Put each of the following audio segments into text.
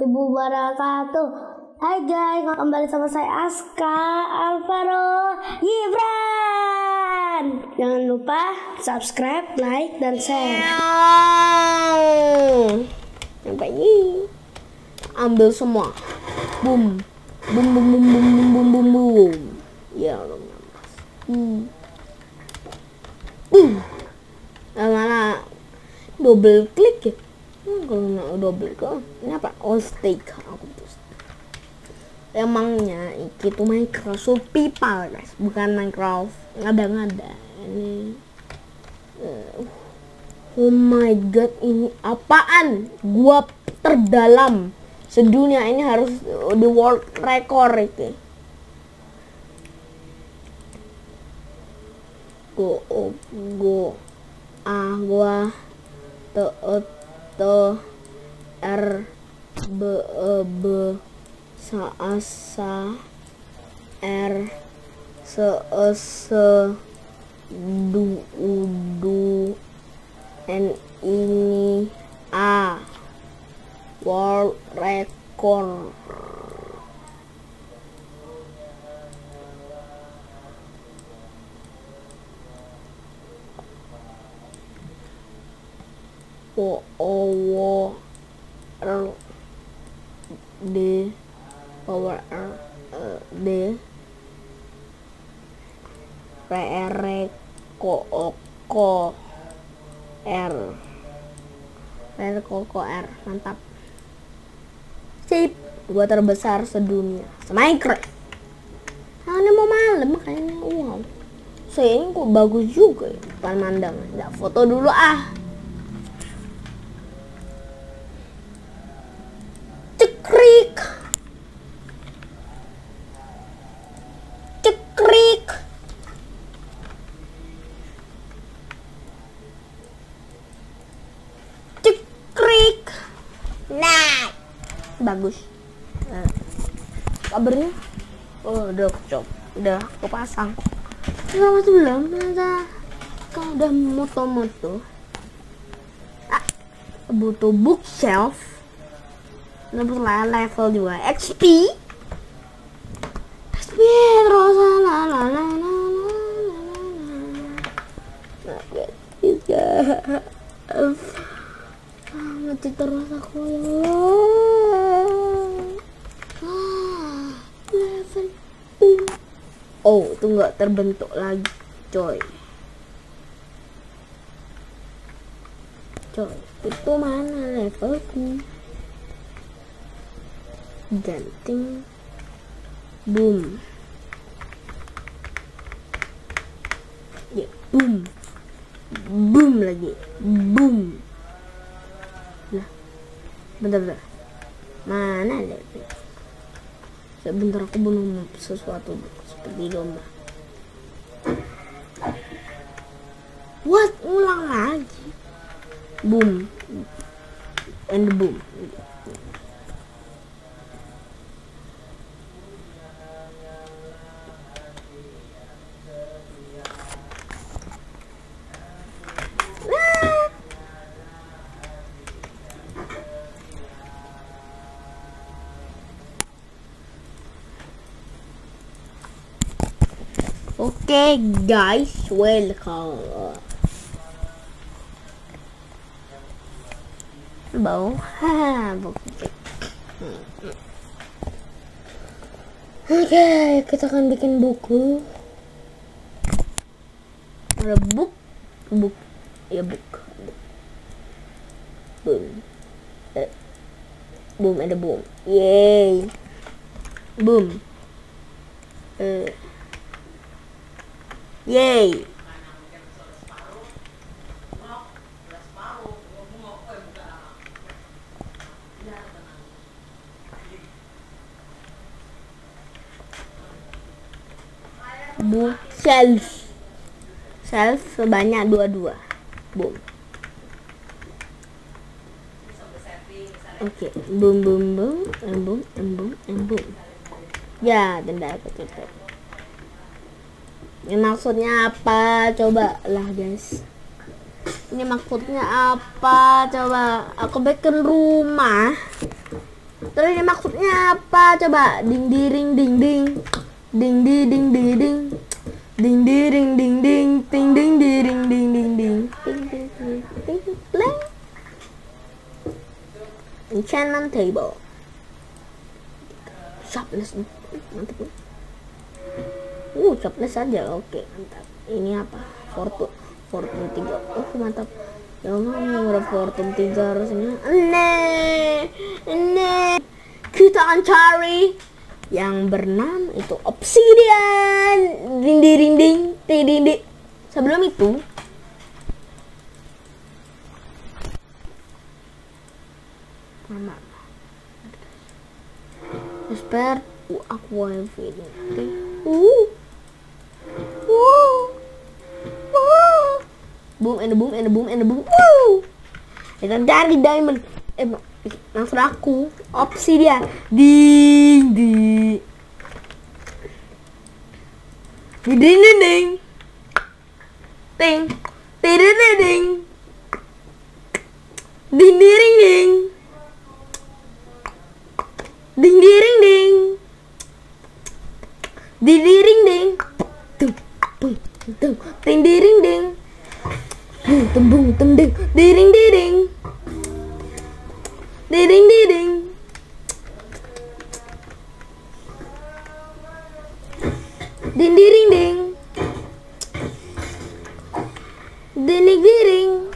warahmatullahi wabarakatuh Hai guys, kembali sama saya Aska Alvaro Gibran. Jangan lupa subscribe, like, dan share. Sampai ini. Ambil semua. Boom Boom boom boom boom boom boom boom boom Ya Allah Hmm. Boom Nah, mana? Double klik ya? hmm, kalau nggak double klik ini apa? Oh steak. Aku tuh emangnya iki tuh Microsoft People guys bukan Minecraft. Ngada-ngada. Ini uh, oh my god ini apaan? Gua terdalam. Sedunia ini harus di world record itu go go ah gua te te r b e b sa a sa r se e se du u du n ini a. World record O O W R D power R D P R ko O ko R R ko ko R mantap. Sip. Gua terbesar sedunia. Minecraft. Ini mau malam kayaknya wow. Saya ini kok bagus juga ya pemandangan foto dulu ah bagus. Nah. kabarnya? Oh udah cop udah aku pasang Enggak masih belum ada kalau udah moto-moto. Ah, butuh bookshelf. Level level juga XP XP terus la la la la Ngetik terus aku ya Allah ah, Level Oh, itu nggak terbentuk lagi, coy. Coy, itu mana levelku? ganting. Boom. Ya boom. Boom lagi. Boom. Nah bentar bentar. Mana level sebentar aku bunuh sesuatu seperti domba. What? Ulang lagi. Boom. And boom okay, guys, welcome. Bau, bau Oke, okay, kita akan bikin buku. Ada book, book, ya book. Boom, eh. boom ada boom, yay, boom. Eh. Yay. Bu shelf. Shelf sebanyak dua-dua. Boom. Oke, okay. boom boom boom, boom, and boom. Ya, benda aku tutup. Ini maksudnya apa? Coba lah guys. Ini maksudnya apa? Coba aku bikin rumah Terus ini maksudnya apa? Coba ding ding ding ding. Ding ding ding ding ding. Ding ding ding ding ding ding ding ding ding ding ding. Ding ding ding ding. Enchantment table. Sharpness mantap nih uh capek saja oke mantap. Ini apa? Fortune fortune tiga. Oh mantap. Ya Allah fortune tiga harusnya ne ne kita akan cari yang bernama itu obsidian. Dinding dinding dinding sebelum itu mama. Spare aku mau feeling. Uh. Boom and a boom and a boom and a boom. Uh. Kita dari diamond. Eh, langsung aku opsi dia. Ding ding. Ding ding ding ding. Ding. Ding ding ding ding. Ding ding ding ding. Ding ding tum bung tum đinh đi đinh đi đinh đi đinh đi đinh đinh đi đinh đinh đinh đinh đi đinh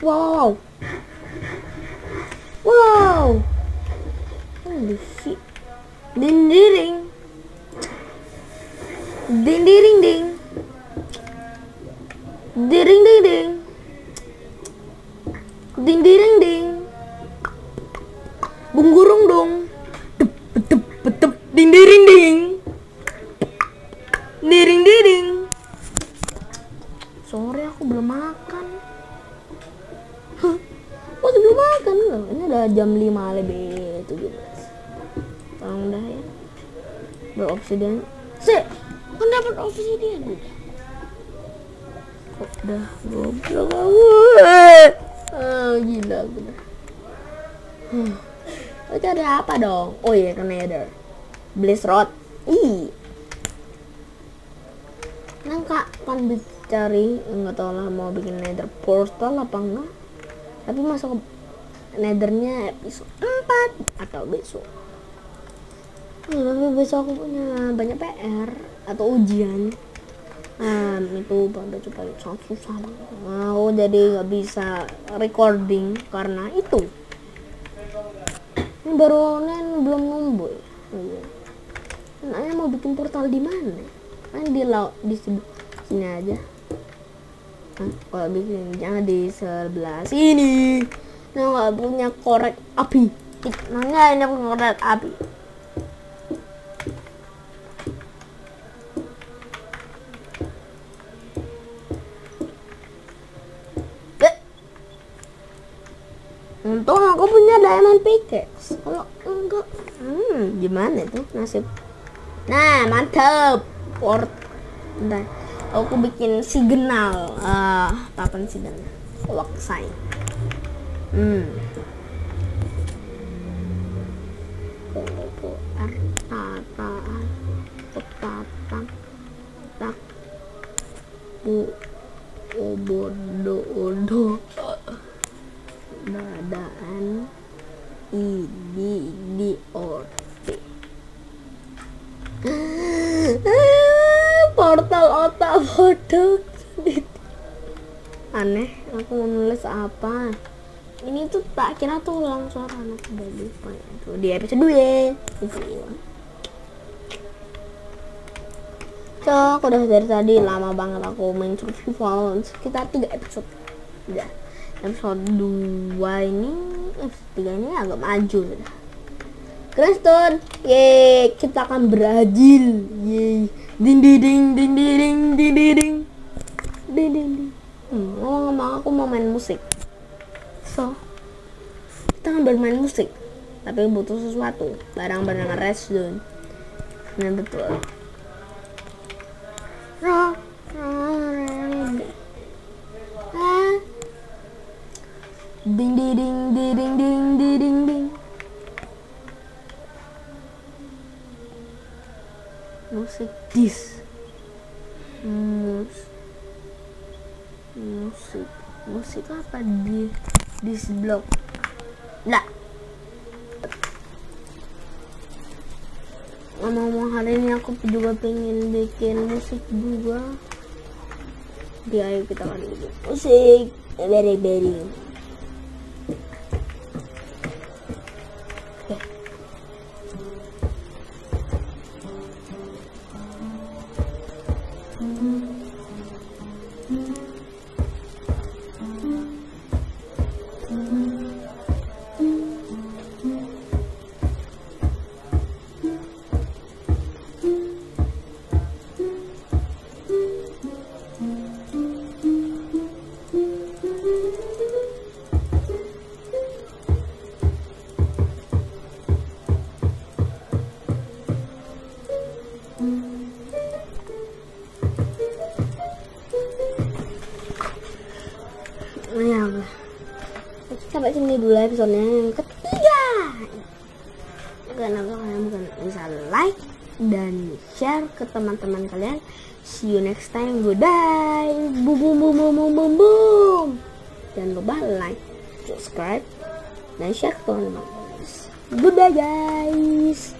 wow. Wow. Holy shit. Đinh đi đinh belum makan. Hah? Kok belum makan loh? Ini udah jam 5 lebih 17. Tolong dah ya. Berobsidian. Si, kan dapat obsidian udah. Kok dah goblok kamu? Ah, gila aku dah. Hmm. Lo cari apa dong? Oh iya ke Nether. Blaze Rod. Ih. Nah kapan cari nggak tahu lah mau bikin Nether portal apa enggak? Tapi masuk Nethernya episode 4 atau besok. Hmm, tapi besok aku punya banyak PR atau ujian. Nah, itu pada coba sangat susah banget. Mau jadi nggak bisa recording karena itu. Ini baru nen belum numbuh. Iya. Nanya mau bikin portal di mana? Kan di laut di sini aja. Kalau bikin jangan di sebelah sini. Nah, nggak punya korek api. Nanya ini punya korek api. Eh. Untung aku punya diamond pickaxe. Kalau enggak, hmm, gimana tuh nasib? Nah, mantep. Port. Bentar. Aku bikin signal. Ah, papan signal. Lock sign. Hmm. Bu obodo odo dadaan ini di orte portal otak bodoh aneh aku mau nulis apa? Ini tuh tak kira tuh ulang suara anak udah lupa ya tuh. Di episode 2 itu so aku udah dari tadi lama banget aku main survival sekitar 3 episode. Udah. Episode 2 ini episode 3 ini agak maju sudah. Kristen, ye kita akan berajil, ye ding ding ding ding ding ding ding Dedede. Hmm, ngomong-ngomong aku mau main musik. So, kita ngambil main musik. Tapi butuh sesuatu, barang-barang redstone. Nah, betul. ding Ding ding ding ding ding ding ding ding. Musik dis. Musik musik. Musik apa di dis blog nah ngomong-ngomong hari ini aku juga pengen bikin musik juga. Di ayo kita kan musik. Beri udah sampai sini dulu episodenya. Yang ketiga. Kenapa kalian bukan bisa like dan share ke teman-teman kalian. See you next time. Goodbye. Boom boom boom boom boom boom boom. Jangan lupa like subscribe dan share ke teman-teman. Goodbye guys